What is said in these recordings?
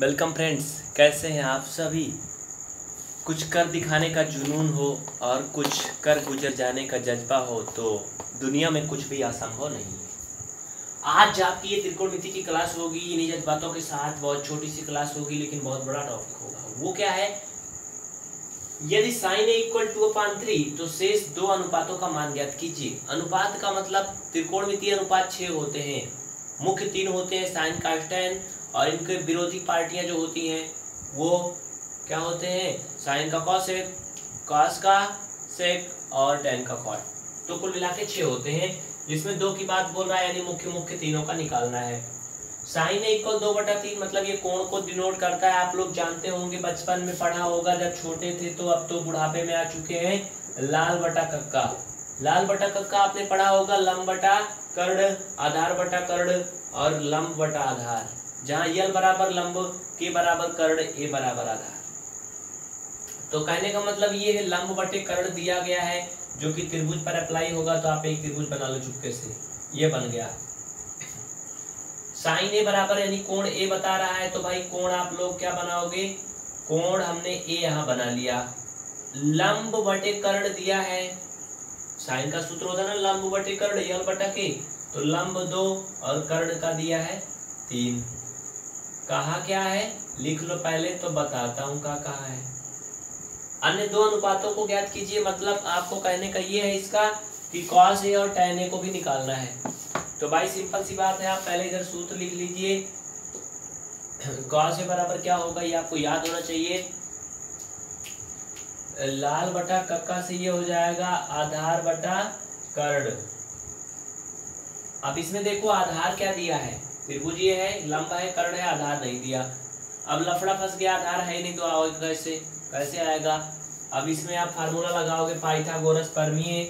Welcome friends कैसे हैं आप सभी? कुछ कर दिखाने का जुनून हो और कुछ कर गुजर जाने का जज्बा हो तो दुनिया में कुछ भी असंभव नहीं है। आज आपकी ये त्रिकोणमिति की क्लास होगी, इन्हीं जज्बातों के साथ बहुत छोटी सी क्लास होगी, लेकिन बहुत बड़ा टॉपिक होगा। वो क्या है? यदि sine equal to upon three तो शेष दो अनुपातों का मान ज्ञात कीजिए। अनुपात का मतलब त्रिकोणमितीय अनुपात छह होते हैं। मुख्य तीन होते हैं साइन का स्टैन और इनके विरोधी पार्टियाँ जो होती हैं, वो क्या होते हैं? साइन का कॉसेक कॉस का सेक और टेन का कॉट तो कुल मिला के छः होते हैं, जिसमें दो की बात बोल रहा है, यानी मुख्य मुख्य तीनों का निकालना है। साइन इक्वल दो बटा तीन मतलब ये कोण को डिनोट करता है। आप लोग जानते होंगे, बचपन में पढ़ा होगा, जब छोटे थे तो अब तो बुढ़ापे में आ चुके हैं, लाल बटा कक्का। लाल बटा कक्का आपने पढ़ा होगा, लंब बटा कर्ण, आधार बटा कर्ण और लंब बटा आधार। जहाँ यल बराबर लंब, के बराबर कर्ण, ए बराबर आधार। तो कहने का मतलब ये है, लंब बटे कर्ण दिया गया है, जो कि त्रिभुज पर अप्लाई होगा तो आप एक त्रिभुज बना लो चुपके से। ये बन गया। साइन ए बराबर यानी कोण ए बता रहा है तो भाई कोण आप लोग क्या बनाओगे? कोण हमने ए यहाँ बना लिया। लंब बटे कर्ण दिया है। साइन का सूत्र होता है ना, लंब बटे कर्ण, यल बटा के तो लंब दो और कर्ण का दिया है तीन। कहा क्या है? लिख लो पहले तो बताता हूँ क्या कहा है। अन्य दो अनुपातों को ज्ञात कीजिए मतलब आपको कहने का ये है इसका कि कॉस ए और टेन ए को भी निकालना है। तो भाई सिंपल सी बात है, आप पहले इधर सूत्र लिख लीजिए। कॉस ए बराबर क्या होगा, ये आपको याद होना चाहिए। लाल बटा कक्का से ये हो जाएगा आधार बटा कर्ण। अब इसमें देखो, आधार क्या दिया है? त्रिभुज ये है, लंब है, कर्ण है, आधार नहीं दिया। अब लफड़ा फंस गया, आधार है नहीं तो आओ कैसे कैसे आएगा? अब इसमें आप फार्मूला लगाओगे, Pythagoras परमीय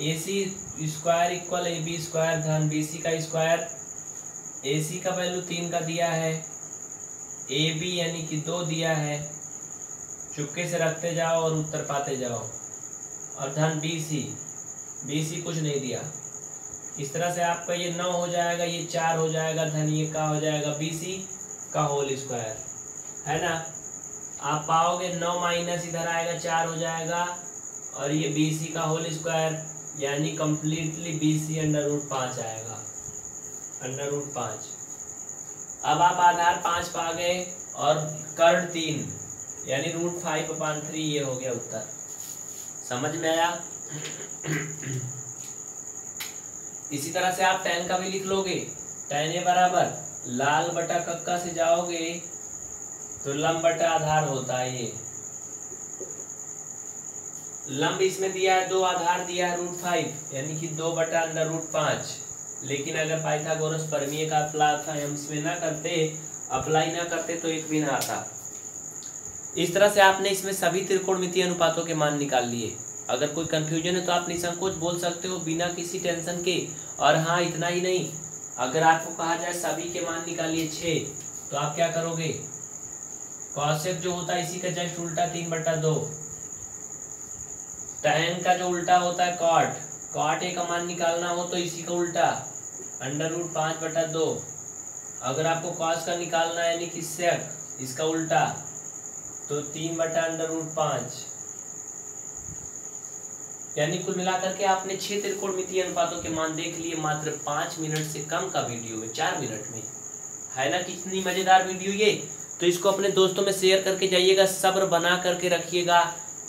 A C square equal A B square धन बी सी का स्क्वायर ए सी का वैल्यू तीन का दिया है ए बी यानी कि दो दिया है। चुपके से रखते जाओ और उत्तर पाते जाओ। और धन बी सी बी सी कुछ नहीं दिया। इस तरह से आपका ये नौ हो जाएगा, ये चार हो जाएगा, धन ये का हो जाएगा बी सी का होल स्क्वायर है ना? आप पाओगे नौ माइनस इधर आएगा, चार हो जाएगा, और ये बी सी का होल स्क्वायर यानी completely B C under root पाँच आएगा. अंडर रूट पाँच. अब आप आधार पाँच पा गए, और कर्ण तीन, यानी रूट फाइव अपान थ्री ये हो गया उत्तर. समझ में आया? इसी तरह से आप टेन का भी लिख लोगे। टेन ए बराबर लाल बटा कक्का से जाओगे तो लंब बटा आधार होता है ये। लंब इसमें दिया है, दो आधार दिया है रूट फाइव यानी कि दो बटा अंडर रूट पाँच। लेकिन अगर पाइथागोरस परमीय का अप्लाई हम इसमें ना करते अप्लाई ना करते तो एक भी ना आता। इस तरह से आपने इसमें सभी त्रिकोणमितीय अनुपातों के मान निकाल लिए। अगर कोई कंफ्यूजन है तो आप निसंकोच बोल सकते हो बिना किसी टेंशन के। और हाँ इतना ही नहीं। अगर आपको कहा जाए सभी के मान निकालिए छः तो आप क्या करोगे? कॉसेक जो होता है इसी का जस्ट उल्टा तीन बटा दो। टैन का जो उल्टा होता है कॉट कॉट ए का मान निकालना हो तो इसी का उल्टा। अंडर रूट पाँच बटा दो। अगर आपको कॉस का निकालना है यानी कि सेक इसका उल्टा तो तीन बटा अंडर रूट पाँच। यानी कुल मिलाकर के आपने छह त्रिकोणमितीय अनुपातों के मान देख लिए मात्र पाँच मिनट से कम का वीडियो में, चार मिनट में। है ना, कितनी मज़ेदार वीडियो ये। तो इसको अपने दोस्तों में शेयर करके जाइएगा, सब्र बना करके रखिएगा,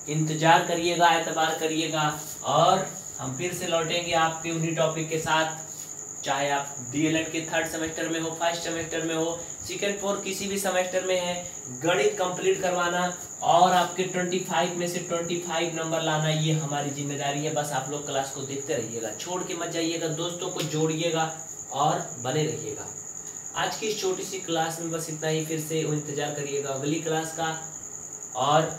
इंतज़ार करिएगा एतबार करिएगा, और हम फिर से लौटेंगे आपके उन्हीं टॉपिक के साथ। चाहे आप डीएलएड के थर्ड सेमेस्टर में हो फ़र्स्ट सेमेस्टर में हो सेकेंड फोर किसी भी सेमेस्टर में है, गणित कंप्लीट करवाना और आपके 25 में से 25 नंबर लाना, ये हमारी ज़िम्मेदारी है। बस आप लोग क्लास को देखते रहिएगा, छोड़ के मत जाइएगा, दोस्तों को जोड़िएगा और बने रहिएगा। आज की इस छोटी सी क्लास में बस इतना ही, फिर से इंतज़ार करिएगा अगली क्लास का और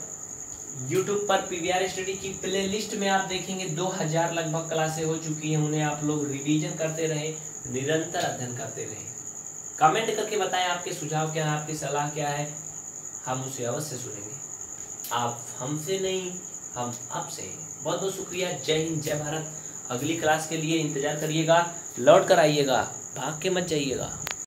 YouTube पर पीवीआर स्टडी की प्लेलिस्ट में आप देखेंगे 2000 लगभग क्लासें हो चुकी हैं, उन्हें आप लोग रिवीजन करते रहे, निरंतर अध्ययन करते रहे। कमेंट करके बताएँ आपके सुझाव क्या है, आपकी सलाह क्या है, हम उसे अवश्य सुनेंगे। आप हमसे नहीं, हम आपसे बहुत बहुत शुक्रिया। जय हिंद, जय भारत। अगली क्लास के लिए इंतज़ार करिएगा, लौट कर आइएगा। भाग के मत जाइएगा।